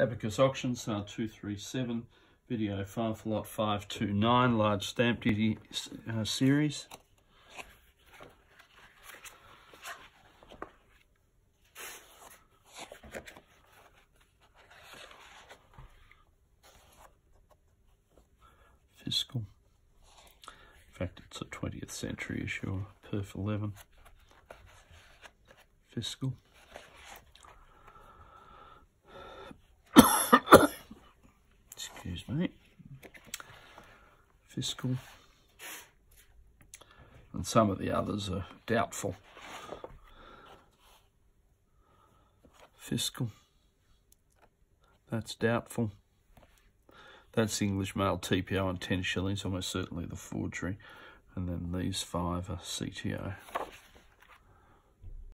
Abacus Auctions, uh, 237, video file for lot 529, large stamp duty uh, series. Fiscal. In fact, it's a 20th century issue, Perf 11. Fiscal. Excuse me, fiscal, and some of the others are doubtful. Fiscal, that's doubtful. That's English mail TPO and 10 shillings, almost certainly the forgery. And then these five are CTO.